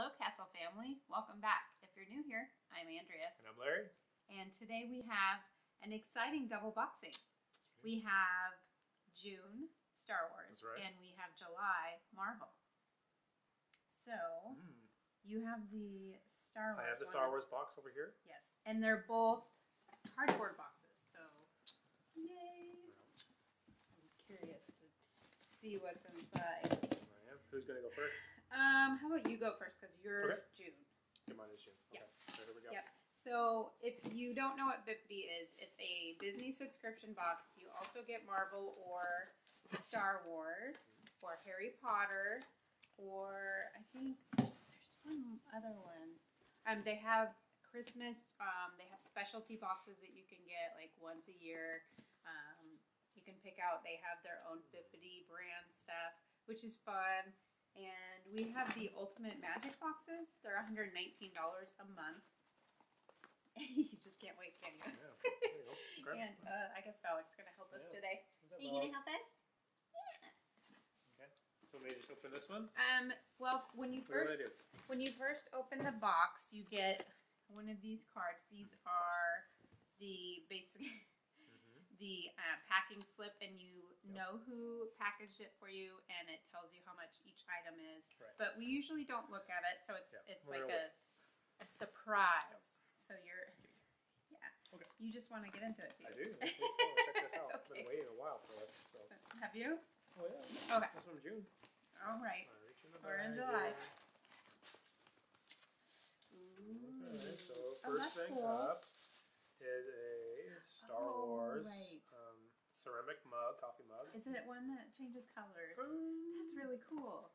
Hello, Castle family. Welcome back. If you're new here, I'm Andrea, And I'm Larry. and today we have an exciting double boxing. We have June Star Wars, That's right. and we have July Marvel. So hmm. you have the Star Wars. I have the Star Wars box over here. Yes, and they're both cardboard boxes. So, yay! I'm curious to see what's inside. I am. Who's going to go first? Um, how about you go first because yours Okay. June. Get mine is June. Yeah. Okay. So here we go. Yep. So if you don't know what Bibbidi is, it's a Disney subscription box. You also get Marvel or Star Wars or Harry Potter or I think there's there's one other one. Um, they have Christmas. Um, they have specialty boxes that you can get like once a year. Um, you can pick out. They have their own Bippity brand stuff, which is fun. And we have the Ultimate Magic boxes. They're $119 a month. you just can't wait, can you? Yeah. There you go. And uh, I guess Valak's going to help us Yeah. today. Are you going to help us? Yeah. Okay. So maybe just open this one. Um. Well, when you What do you want first when you first open the box, you get one of these cards. These are the basic. the uh, packing slip, and you Yep. know who packaged it for you, and it tells you how much each item is. Right. But we usually don't look at it, so it's it's we're like a a surprise. So you're yeah. Okay. You just want to get into it. do I do. Let's. Oh, check this out. Okay. been waiting a while for this. So. Have you? Oh yeah. Okay. This one's June. All right. In We're in July. Okay. So Oh, first that's thing cool. up is a Star Oh, Wars right. um, ceramic mug, coffee mug. Is it one that changes colors? Um, That's really cool.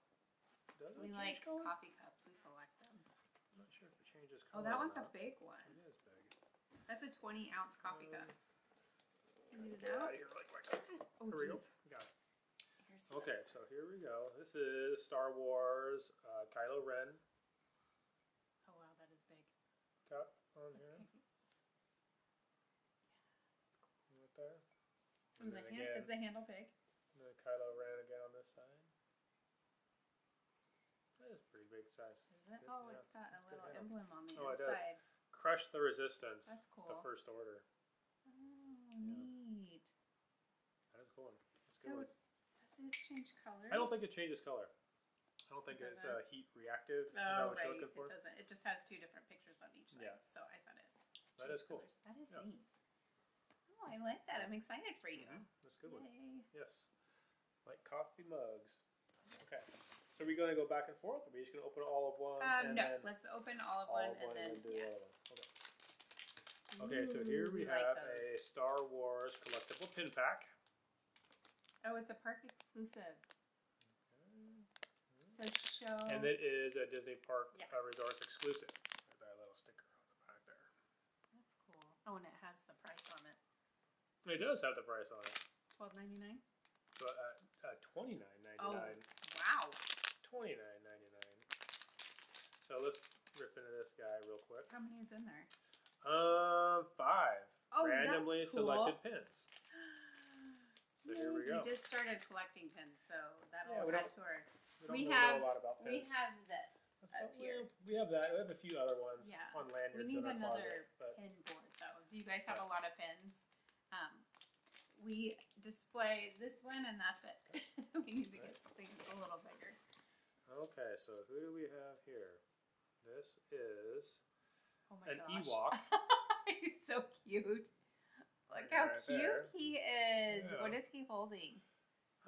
Does We like color? coffee cups. We collect them. I'm not sure if it changes Oh, that one's a big one. It is big. That's a 20 ounce coffee Um, cup. Can you Get out out? of here really quick. Oh, Here we go. Got it. Here's Okay, so here we go. This is Star Wars uh, Kylo Ren Oh, wow, that is big. cup on That's here. kinda cute. Right there. And And the then hand, again, is the handle big? the Kylo Ren again on this side. That is pretty big size. Is it? Good, Oh, yeah. it's got a good little emblem on the Oh, it does. inside. Crush the Resistance. That's cool. The. First Order. Oh, neat. That is a cool one. That's good So, one. does it change colors? I don't think it changes color. I don't think It it's uh, heat reactive. Is that Oh, what right. you're looking for? It doesn't. It just has two different pictures on each side. Yeah. So I thought it. That is cool. colors. That is Yeah. neat. Oh, I like that. I'm excited for you. Mhm. That's a good one. Yay. Yes. Like coffee mugs. Okay. So are we going to go back and forth? Or are we just going to open all of one? Um, no, let's open all of all one and one then, and do yeah. the other one. Okay. Okay, so here we like have a. Star Wars collectible pin pack. Oh, it's a park exclusive. So show. And it is a Disney Park Yeah. uh, Resorts exclusive. That little sticker on the back there. That's cool. Oh, and it has the price on it. It does have the price on it. Twelve ninety nine. So uh, uh, twenty nine ninety Oh, nine. wow. Twenty nine ninety nine. So let's rip into this guy real quick. How many is in there? Um, five Oh, randomly cool. selected pins. So here we go. We just started collecting pins, so that'll Yeah, we add to our. We we have- a lot about We have this That's up here. We have that. We have a few other ones Yeah. on lanyards We need another closet. Pin board though. Do you guys have Yeah. a lot of pins? Um, we display this one and that's it. we need to get something that's a little bigger. okay, so who do we have here? This is Oh my an gosh. Ewok. He's so cute. Look Right how right cute there. he is. Yeah. What is he holding?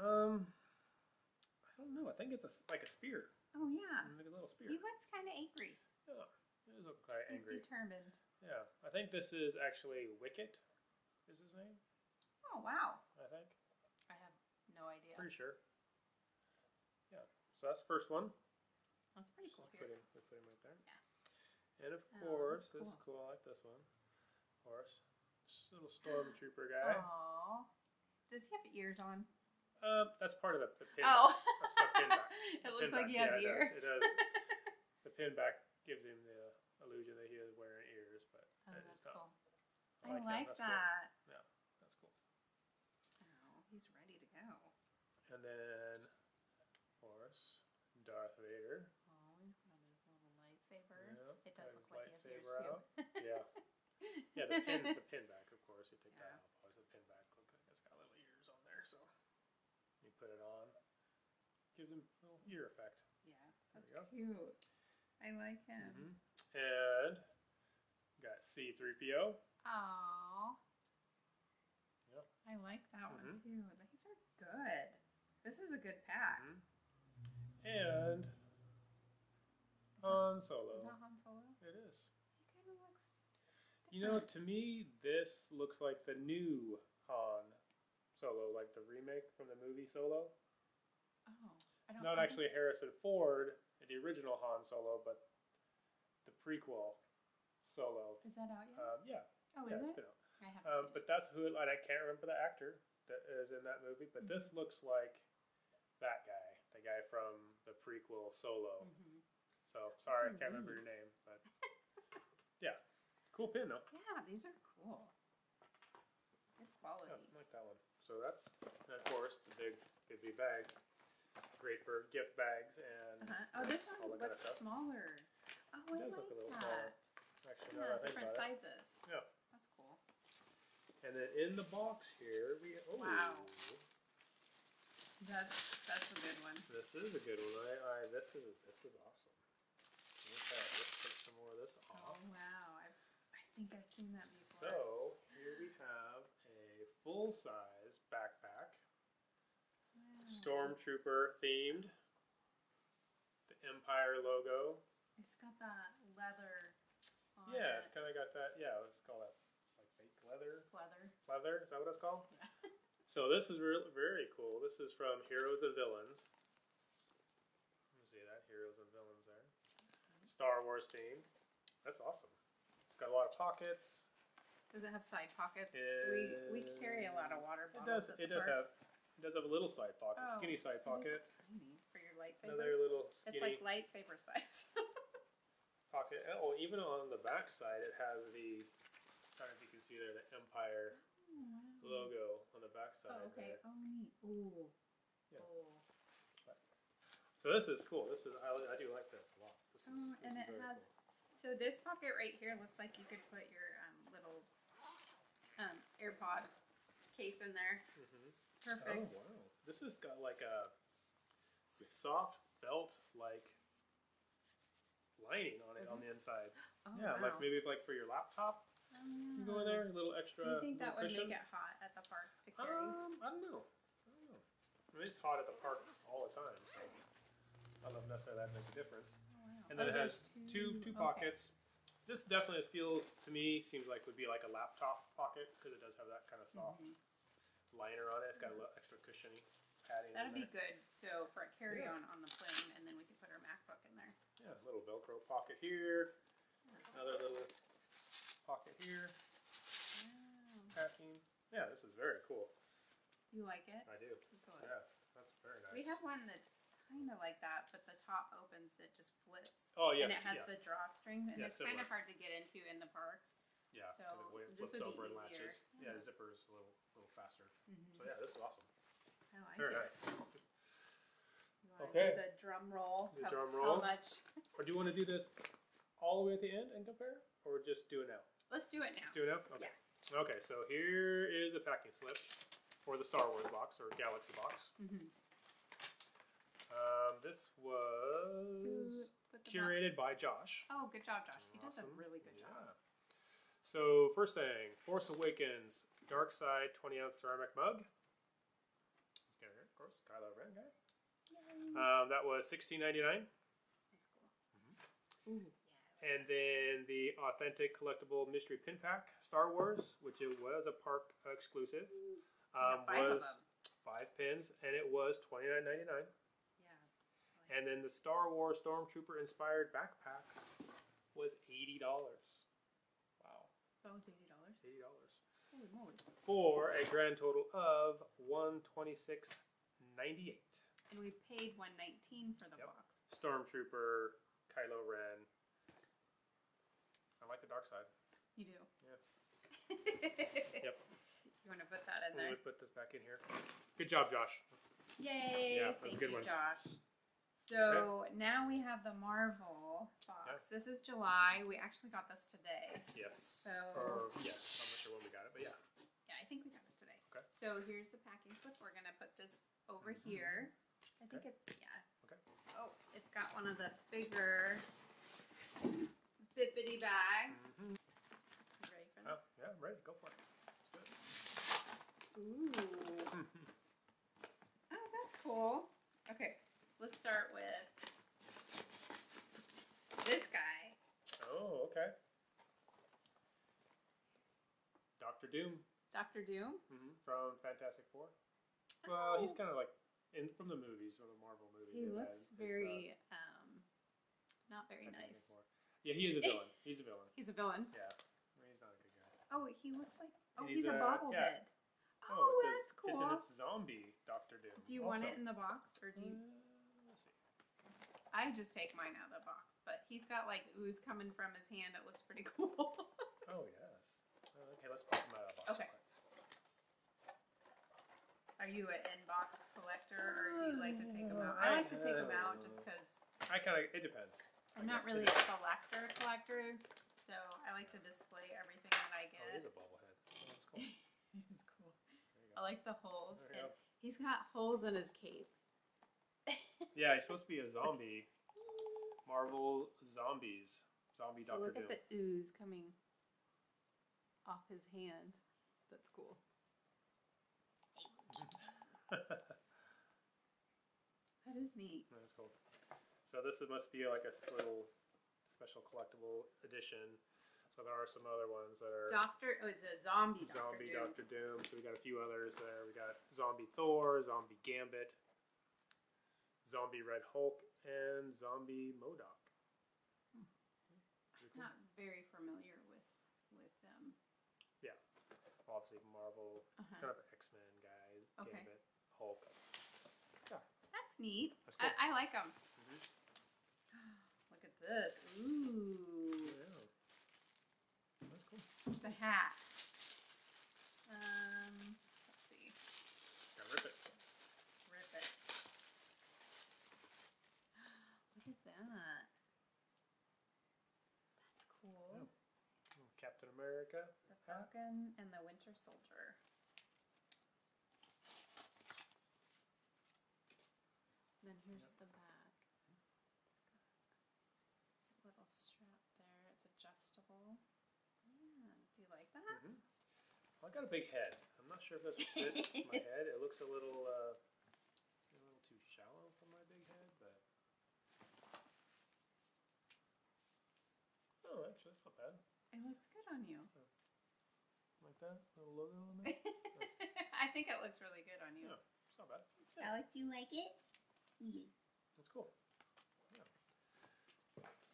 Um, I don't know. I think it's a, like a spear. Oh yeah. Like a little spear. He looks kind of angry. Yeah, he quite He's determined. Yeah, I think this is actually Wicket. Is his name? Oh wow. I think. I have no idea. Pretty sure. Yeah. So that's the first one. That's pretty cool Just here. Put him, we put him right there. Yeah. And of Oh, course, that's this is cool. I like this one. Of course, this little stormtrooper guy. Aww. Does he have ears on? Um, that's part of the, the pin. Oh. That's the pin back. it looks like he has yeah, it ears. Does. It does. the pin back gives him the illusion that he is wearing ears, but oh, it that's not. cool. I like like, that. That's cool. that. Yeah, that's cool. Oh, he's ready to go. And then, of course, Darth Vader. Oh, he's got his little does look like he has lightsaber too. Yeah. Yeah, the pin, the pin back, of course. You take Yeah. that off. Always the pin back. Look, it's got little ears on there, so you put it on. Gives him a little ear effect. Yeah, that's cute. I like him. hmm And got C3PO. Aww. Yep. I like that one Mhm. too. These are good. This is a good pack. Mhm. And Is that- Han Is Solo. that Han Solo? It is. He kind of looks. You know, to me, this looks like the new Han Solo, like the remake from the movie Solo. Oh, I don't. Not I actually Harrison Ford, the original Han Solo, but the prequel Solo. Is that out yet? Um, yeah, oh, yeah, is it's it? been out. I haven't Um, seen but that's who, and I can't remember the actor that is in that movie. But this looks like that guy, the guy from the prequel Solo. it. hmm So sorry, I can't remember your name, but yeah, cool pin though. Yeah, these are cool. Good quality. Yeah, I like that one. So that's, of course, the big Bibby bag. Great for gift bags and Uh-huh. Oh, this one that kinda looks smaller. Oh, It I does like look a little that. smaller. actually Yeah, that I think different about it. sizes. Yeah. That's cool. And then in the box here we oh Wow. That's that's a good one. this is a good one. I, I this is this is awesome. Okay, let's take some more of this Oh wow, I I think I've seen that before. So here we have a full size backpack, Wow. stormtrooper themed. The Empire logo. It's got that leather. On Yeah, it's kind of got that. Yeah, let's call that like fake leather. leather. Leather is that what it's called? Yeah. So this is really very cool. This is from Heroes and Villains. See that Heroes and Villains there. Star Wars theme. That's awesome. It's got a lot of pockets. Does it have side pockets? we we carry a lot of water bottles. It does. It does park. have. It does have a little side pocket, Oh, skinny side pocket. tiny for your lightsaber. Another little skinny. it's like lightsaber size. pocket. Oh, even on the back side, it has the. I don't know if you can see there the Empire oh, logo on the back side. Oh, okay. there. Oh, neat. Ooh. Yeah. Oh. So this is cool. This is I, I do like this a lot. This is, Oh, this and is it has- cool. So this pocket right here looks like you could put your um, little um, AirPod case in there. Mm -hmm. Perfect. Oh wow! This has got like a soft felt like lining on it Is on the inside. Oh, yeah, like wow. maybe like for your laptop, Oh, you go in there, a little extra. Do you think that would make it hot at the parks to carry? Um, I don't know. I don't know. I mean, it's hot at the park all the time, so I don't know if necessarily that makes a difference. Oh, wow. And then it has two two okay. pockets. This definitely feels to me seems like would be like a laptop pocket because it does have that kind of soft Mhm. liner on it. It's got a little extra cushiony padding. That'd be good. So for a carry on on the plane, and then we could put our MacBook in there. Yeah, little Velcro pocket here. Another little pocket here. Wow. Packing. Yeah, this is very cool. You like it? I do. Good. Yeah, that's very nice. We have one that's kind of like that, but the top opens, it just flips. Oh yes, and it has yeah, the drawstring, and Yeah, it's kind of hard to get into in the parks. Yeah, so it this flips over and easier. latches. Yeah, Yeah. the zipper's a little, little faster. Mm-hmm. So yeah, this is awesome. I like Very it. nice. Okay. The drum roll. The drum roll. How much? Or do you want to do this all the way at the end and compare, or just do it now? Let's do it now. Do it now. Okay. Okay. So here is the packing slip for the Star Wars box or Galaxy box. Mm-hmm. Um, this was curated box? by Josh. Oh, good job, Josh. He does a really good Yeah. job. So first thing, Force Awakens Dark Side 20 ounce ceramic mug. Let's get it here, of course. Kylo Ren guy. Um, that was 16.99, That's cool. Ooh. And then the authentic collectible mystery pin pack Star Wars, which it was a park exclusive, um, five was five pins, and it was 29.99. Yeah. And then the Star Wars Stormtrooper inspired backpack was eighty dollars. Wow, That was eighty dollars. eighty dollars. Holy moly! for a grand total of one twenty six ninety eight. And we paid one nineteen for the Yep. box. Stormtrooper, Kylo Ren. I like the dark side. You do. Yeah. Yep. You want to put that in there? me put this back in here. Good job, Josh. Yay! Yeah, that's a good you, one. Josh. So now we have the Marvel box. This is July. We actually got this today. Yes. So Or yes, I'm not sure when we got it, but yeah. yeah, I think we got it today. Okay. So here's the packing slip. We're gonna put this over mm-hmm. here. I think Okay. it's yeah. Okay. Oh, it's got one of the bigger Bibbidi bags. Mm-hmm. You ready for Oh, this? yeah, I'm ready. Go for it. Let's Ooh. Oh, that's cool. Okay, let's start with this guy. oh, okay. Doctor Doom Doctor Doom. hmm from Fantastic Four. Well, he's Oh. kind of like in from the movies, or the Marvel movies. He looks uh, very um not very nice. Yeah, he is a villain. He's a villain. He's a villain. Yeah, he's not a good guy. Oh, he looks like oh he's, he's a a- bobblehead. Oh, Oh, it's that's a, cool. It's, and it's zombie Doctor Doom. do you want it in the box or do you Uh, let's see. I just take mine out of the box, but he's got like ooze coming from his hand. It looks pretty cool. Oh yes. Uh, okay, let's pop him out of the box. Okay. Are you an in-box collector, or do you like to take them out? I like to take them out just because I kind of. It depends. I I'm not really a collector collector, so I like to display everything that I get. Oh, he's get. a bobblehead. Oh, that's cool. it's cool. I like the holes, There you go. he's got holes in his cape. Yeah, he's supposed to be a zombie. Marvel zombies. Zombie So Doctor look Doom. at the ooze coming off his hand. That's cool. That is neat. That's cool. So this must be like a little special collectible edition. So there are some other ones that are Doctor, oh, it's a zombie Doctor Zombie Doom. Doctor Doom. So we got a few others there. We got Zombie Thor, Zombie Gambit, Zombie Red Hulk, and Zombie MODOK. Cool. Not very familiar with with them. Yeah, obviously Marvel. It's Uh-huh. kind of X Men guys. Okay. Gambit, Hulk. That's neat. That's cool. I, I like them. This. Ooh, Yeah. That's cool. it's a hat. Um, let's see. Gotta rip it. Let's rip it. Look at that. That's cool. Yeah. Captain America. The Falcon and the Winter Soldier. Then here's the back. Little strap there. It's adjustable. Yeah. Do you like that? hmm Well, I got a big head. I'm not sure if this will fit my head. It looks a little, uh, a little too shallow for my big head, but. Oh, actually, that's not bad. It looks good on you. Like that little logo on there. I think it looks really good on you. Yeah, it's not bad. Alex, do you like it? Yeah. That's cool.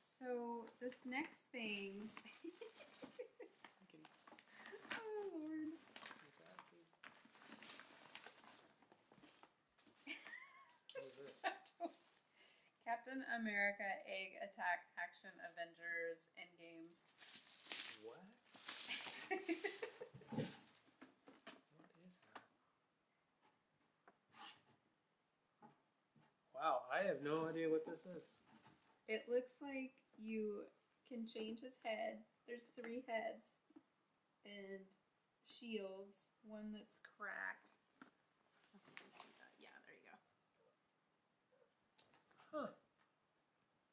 So this next thing. oh Lord. Exactly. What is this? Captain America Egg Attack Action Avengers Endgame. What? What is that? Wow, I have no idea what this is. it looks like you can change his head. There's three heads and shields. One that's cracked. I think you see that. Yeah, there you go. Huh.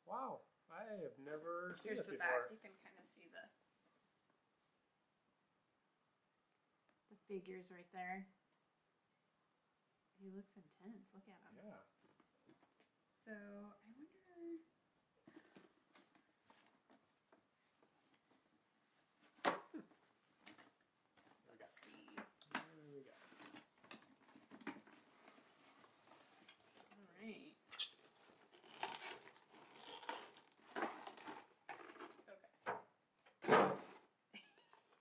Wow, I have never seen Here's this the before. back. You can kind of see the the figures right there. He looks intense. Look at him. Yeah. So I wonder. There we go. Let's see. There we go. All right.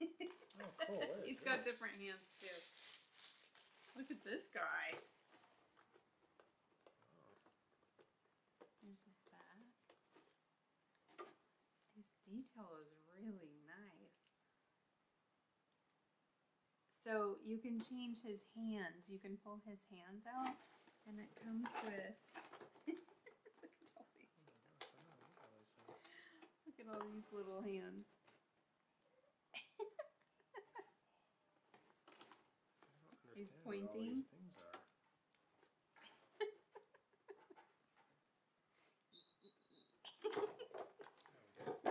Okay. Oh, cool. What is He's got this? different hands too. Look at this guy. Here's his back. His detail is really nice. So you can change his hands. You can pull his hands out, and it comes with. Look at all these. Oh my gosh, I know, look at all these things. Look all these little hands. I don't He's understand what all pointing. these things are.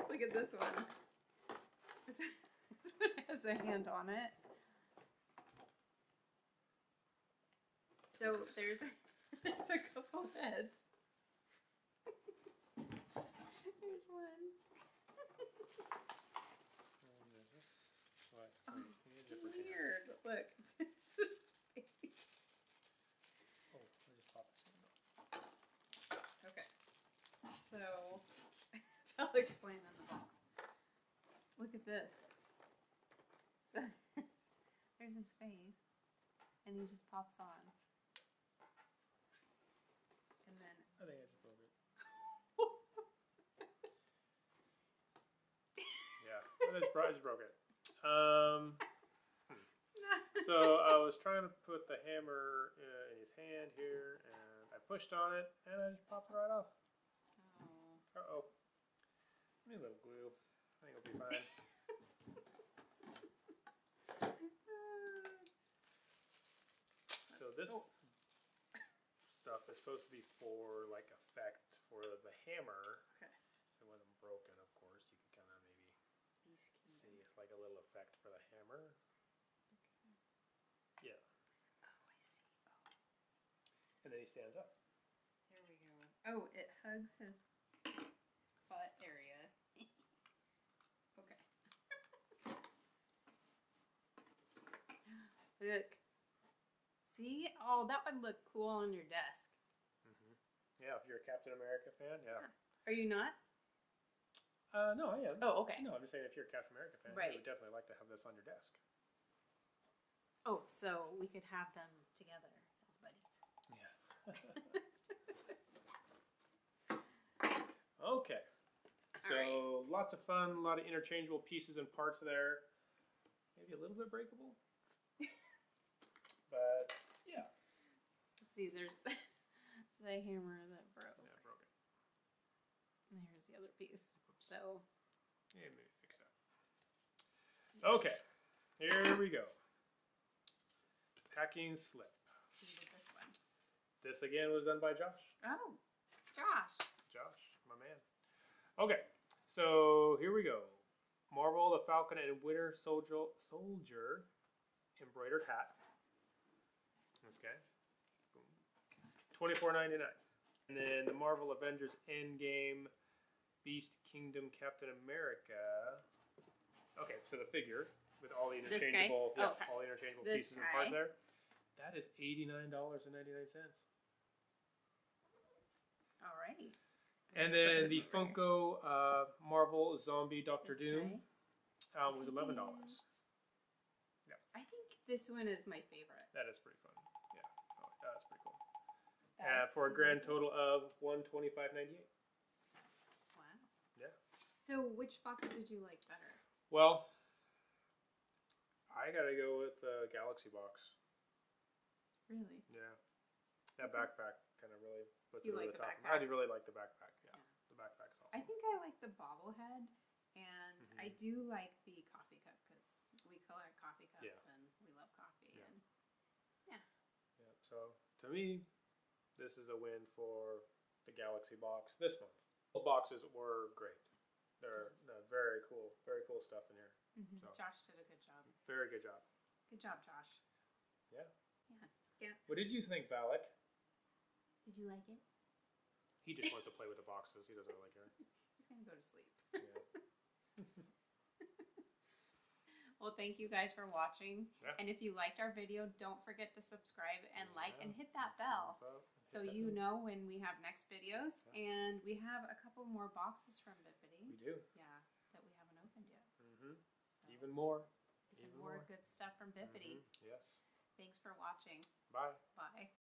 Look at this one. This one, this one has a hand on it. So there's there's a couple heads. there's one. Oh, there's this. What? Oh, you need a different hand. Weird. Look, it's his face. Oh, I just popped this in. Okay. So I'll explain in the box. Look at this. So there's his face, and he just pops on. And then I think I just broke it. Yeah, I just, I just broke it. Um, so I was trying to put the hammer uh, in his hand here, and I pushed on it, and I just popped it right off. Oh. Uh oh. Need a little glue. I think it'll be fine. So this Oh. stuff is supposed to be for like effect for the hammer. Okay. If it wasn't broken, of course, you could kind of maybe see it's like a little effect for the hammer. Okay. Yeah, Oh, I see. Oh, and then he stands up. there we go. Oh, it hugs his Look. See? Oh, that would look cool on your desk. hmm Yeah, if you're a Captain America fan, yeah. Are you not? Uh, no, I am. Oh, okay. No, I'm just saying if you're a Captain America fan, Right. you would definitely like to have this on your desk. Oh, so we could have them together as buddies. Yeah. okay. So Alright. lots of fun, a lot of interchangeable pieces and parts there. Maybe a little bit breakable. but yeah. See, there's the, the hammer that broke. Yeah, I broke it. And here's the other piece. So, Yeah, maybe fix that. Okay. Here we go. Packing slip. this one. This again was done by Josh. Oh, Josh. Josh, my man. Okay, so here we go. Marvel the Falcon and Winter Soldier Soldier embroidered hat. Okay. Boom. Twenty four ninety nine. And then the Marvel Avengers Endgame Beast Kingdom Captain America. Okay, so the figure with all the interchangeable yeah, Oh, okay. all the interchangeable This pieces and parts there. That is eighty nine dollars and ninety nine cents. Alrighty. And then the. Funko uh, Marvel Zombie Doctor This Doom um, was eleven dollars. Yeah. I think this one is my favorite. That is pretty fun. Yeah, oh, that's pretty cool. Uh, for a grand total of one twenty five ninety eight. Wow. Yeah. So, which box did you like better? Well, I gotta go with the Galaxy box. Really? Yeah, that backpack kind of really puts You it over like the the top. backpack? I do really like the backpack. Yeah, Yeah. the backpack's awesome. I think I like the bobblehead, and I do like the coffee cup because we collect coffee cups Yeah. and we love coffee. Yeah. And Yeah. So to me, this is a win for the Galaxy box this month. The boxes were great. They're, Yes. they're very cool, very cool stuff in here. Mhm. So- Josh did a good job. Very good job. Good job, Josh. Yeah. Yeah. What did you think, Valak? Did you like it? He just wants to play with the boxes. He doesn't really care. He's gonna go to sleep. Yeah. Well, thank you guys for watching. Yeah. And if you liked our video, don't forget to subscribe and like Yeah. and hit that bell So, so you know when we have next videos. And we have a couple more boxes from Bibbidi. We do. Yeah, that we haven't opened yet. Mm-hmm. So Even more. even even more more. good stuff from Bibbidi. Mhm. Yes. Thanks for watching. Bye. Bye.